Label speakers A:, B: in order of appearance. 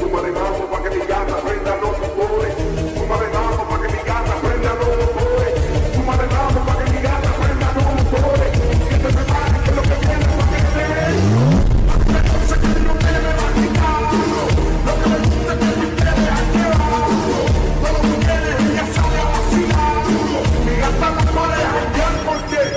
A: Nobody got